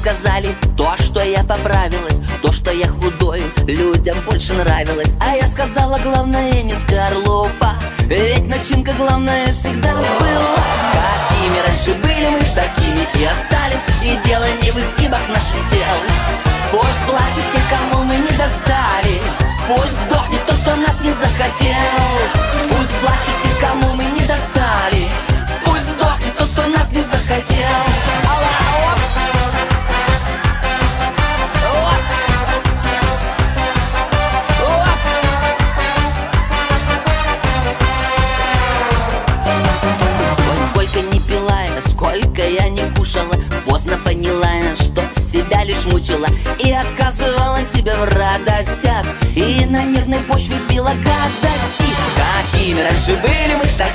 сказали То, что я поправилась То, что я худой Людям больше нравилось А я сказала, главное не скорлупа Ведь начинка главная всегда была Какими раньше были мы, такими и остались. И дело не в изгибах наших тел кушала Поздно поняла что себя лишь мучила И отказывала себе в радостях. И на нервной почве била как достиг Какими раньше были мы, такими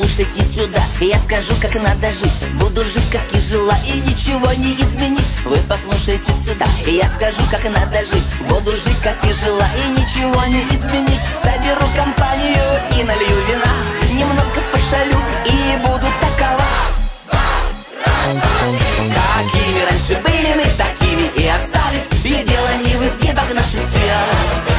послушай сюда Я скажу, как надо жить. Буду жить, как и жила И ничего не изменить. Вы послушайте сюда Я скажу, как надо жить. Буду жить, как и жила И ничего не изменить. Соберу компанию и налью вина. Немного пошалю и буду такова. Какими раньше были мы такими И остались. И дело не в изгибах наших тел.